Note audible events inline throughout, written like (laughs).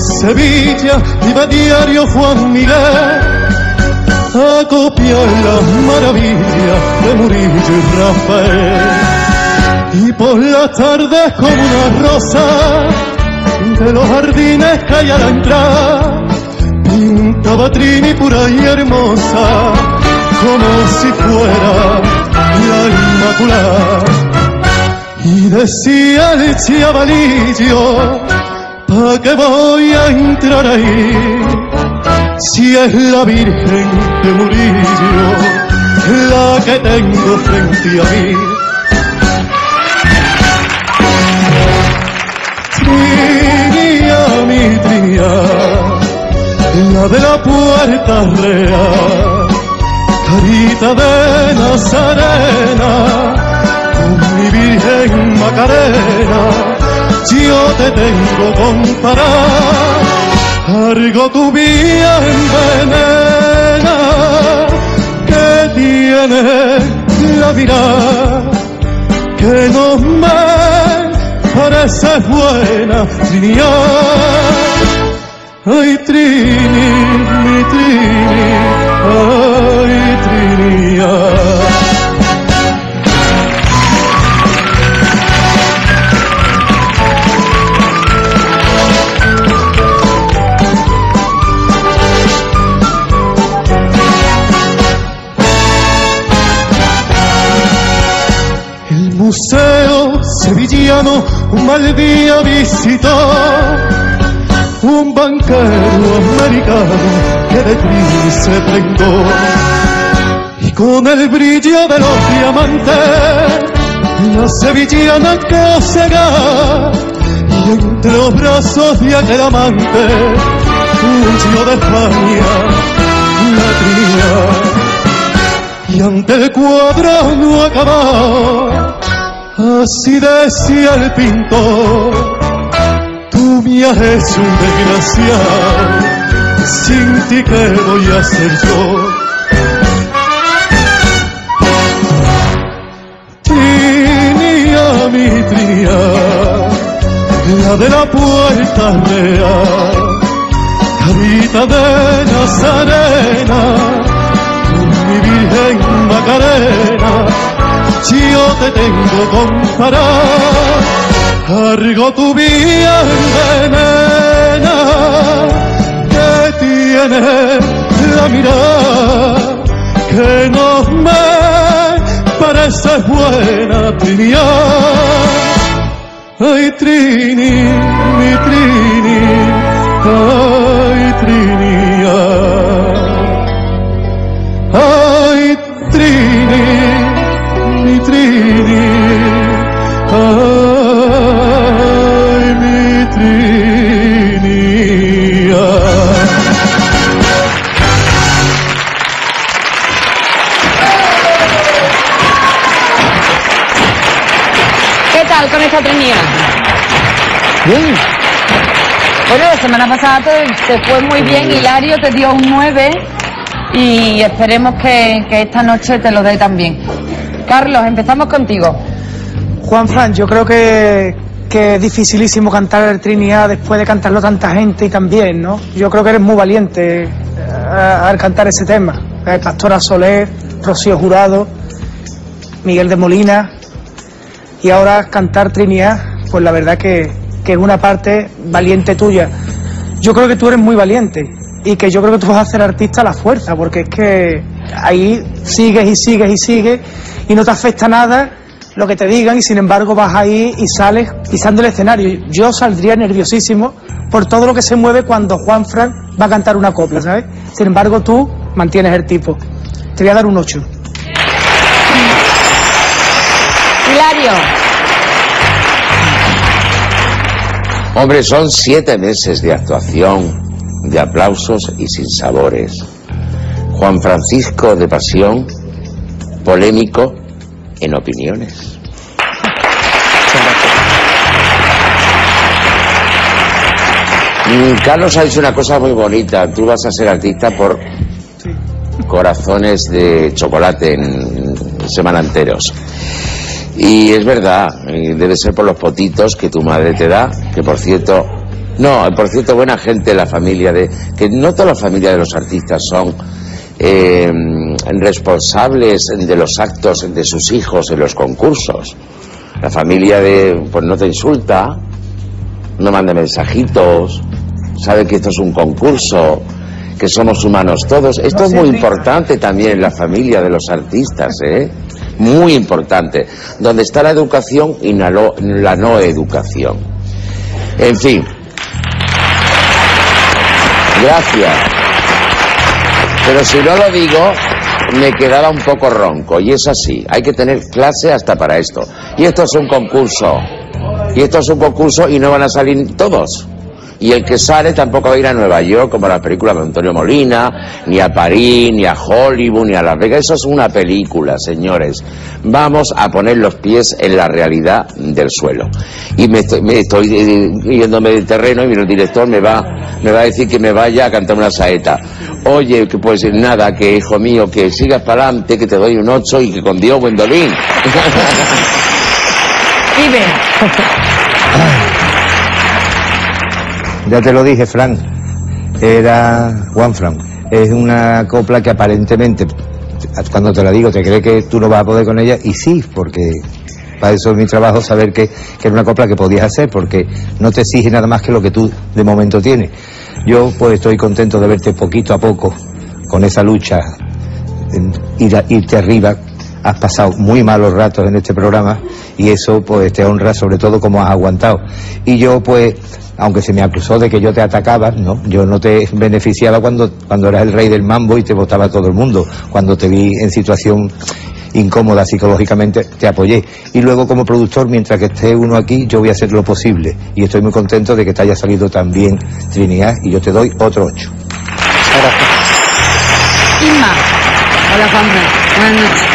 Sevilla iba diario Juan Miguel a copiar las maravillas de Murillo y Rafael. Y por las tardes como una rosa de los jardines que la entrada, pintaba Trini pura y hermosa, como si fuera la Inmaculada. Y decía el chavalillo, ¿pa' qué voy a entrar ahí? Si es la Virgen de Murillo, la que tengo frente a mí. Trinía, mi trinía, la de la puerta real, carita de Nazarena, con mi Virgen Macarena, te tengo comparar, algo tu vía envenena, que tiene la mirada, que no me parece buena Trinidad. Ay, Trini, mi Trini, ay, Trinidad. Sevillano un mal día visitó un banquero americano que de Trini se prendó y con el brillo de los diamantes la sevillana cosega y entre los brazos de aquel amante huyó de España la Trinidad y ante el cuadro no acabó así decía el pintor tú me hecho un desgraciado sin ti qué voy a hacer yo Trinía, mi trinía, la de la puerta real, carita de Nazarena, mi Virgen Macarena, yo te tengo comparar, cargo tu vía envenena, que tiene la mirada, que no me parece buena Trinidad. Ay, Trini, mi Bien. Bueno, la semana pasada te, te fue muy bien, Hilario te dio un 9 y esperemos que, que esta noche te lo dé también. Carlos, empezamos contigo. Juan Fran, yo creo que, que es dificilísimo cantar el Trinidad después de cantarlo tanta gente y también, ¿no? Yo creo que eres muy valiente eh, al cantar ese tema. Eh, Pastora Soler, Rocío Jurado, Miguel de Molina y ahora cantar Trinidad, pues la verdad que, que es una parte valiente tuya. Yo creo que tú eres muy valiente y que yo creo que tú vas a ser artista a la fuerza, porque es que ahí sigues y sigues y sigues y no te afecta nada lo que te digan y sin embargo vas ahí y sales pisando el escenario. Yo saldría nerviosísimo por todo lo que se mueve cuando Juan Fran va a cantar una copla, ¿sabes? Sin embargo tú mantienes el tipo. Te voy a dar un 8. Hilario, Hombre, son siete meses de actuación, de aplausos y sin sabores. Juan Francisco de Pasión, polémico en opiniones. Mm, Carlos ha dicho una cosa muy bonita. Tú vas a ser artista por corazones de chocolate en semana enteros. Y es verdad, eh, debe ser por los potitos que tu madre te da, que por cierto, No, por cierto, buena gente la familia de... Que no todas las familias de los artistas son eh, responsables de los actos de sus hijos en los concursos. La familia de... pues no te insulta, no manda mensajitos, sabe que esto es un concurso, que somos humanos todos. Esto es muy importante también en la familia de los artistas, ¿eh? Muy importante. Donde está la educación y la no, educación. En fin. Gracias. Pero si no lo digo, me quedaba un poco ronco. Y es así. Hay que tener clase hasta para esto. Y esto es un concurso. Y esto es un concurso y no van a salir todos. Y el que sale tampoco va a ir a Nueva York como la película de Antonio Molina, ni a París, ni a Hollywood, ni a Las Vegas. Eso es una película, señores. Vamos a poner los pies en la realidad del suelo. Y me estoy, me estoy eh, yéndome del terreno y el director me va, me va a decir que me vaya a cantar una saeta. Oye, que pues nada, que hijo mío, que sigas para adelante, que te doy un ocho y que con Dios, Gwendolyn. Vive. (laughs) Ya te lo dije, Frank. Era Juan Frank. Es una copla que aparentemente, cuando te la digo, te cree que tú no vas a poder con ella. Y sí, porque para eso es mi trabajo saber que, que era una copla que podías hacer, porque no te exige nada más que lo que tú de momento tienes. Yo pues estoy contento de verte poquito a poco con esa lucha, ir irte arriba. Has pasado muy malos ratos en este programa y eso pues te honra sobre todo como has aguantado. Y yo pues, aunque se me acusó de que yo te atacaba, no, yo no te beneficiaba cuando, cuando eras el rey del mambo y te votaba todo el mundo. Cuando te vi en situación incómoda psicológicamente, te apoyé. Y luego como productor, mientras que esté uno aquí, yo voy a hacer lo posible. Y estoy muy contento de que te haya salido tan bien Trinidad y yo te doy otro ocho. Hola, Juanma. Buenas noches.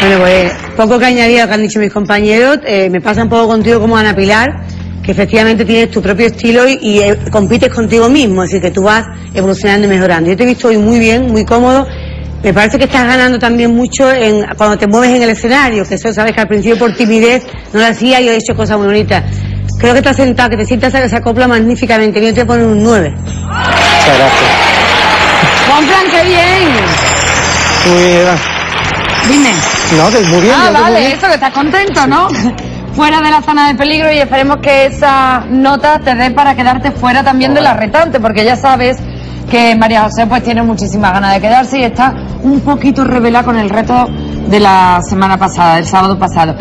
Bueno, pues poco que añadir a lo que han dicho mis compañeros. Eh, me pasa un poco contigo como Ana Pilar, que efectivamente tienes tu propio estilo y, y, eh, compites contigo mismo, es decir, que tú vas evolucionando y mejorando. Yo te he visto hoy muy bien, muy cómodo. Me parece que estás ganando también mucho en, cuando te mueves en el escenario, que eso sabes que al principio por timidez no lo hacía y he hecho cosas muy bonitas. Creo que estás sentado, que te sientas que se acopla magníficamente. Yo te pongo un 9. Muchas gracias. Juanfran, qué bien. Muy bien. Dime. No, que muy bien. Ah, muy vale, bien. eso que estás contento, ¿no? Fuera de la zona de peligro y esperemos que esa nota te dé para quedarte fuera también de la retante, porque ya sabes que María José pues tiene muchísimas ganas de quedarse y está un poquito revelada con el reto de la semana pasada, del sábado pasado.